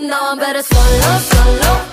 No, I'm better solo, solo